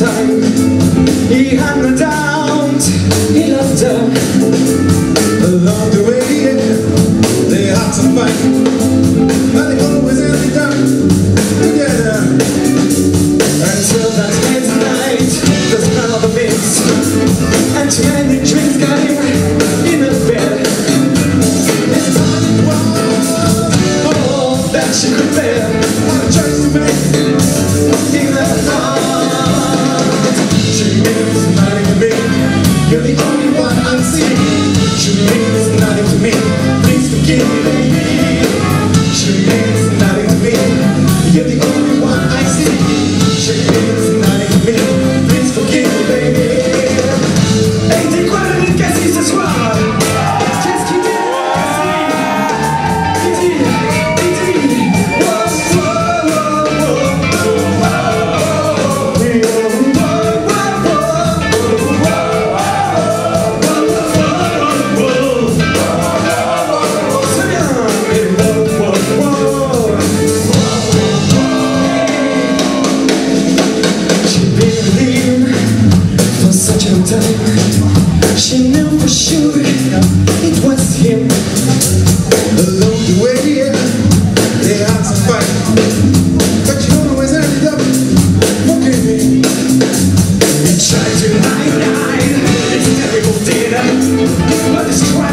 He had her down, he loved her. Along the way, they had to fight. But they always ended up together. Until that late night, the smell of the mist. And too many drinks got him in the bed. His time was all that she could bear. What choice to make. giving me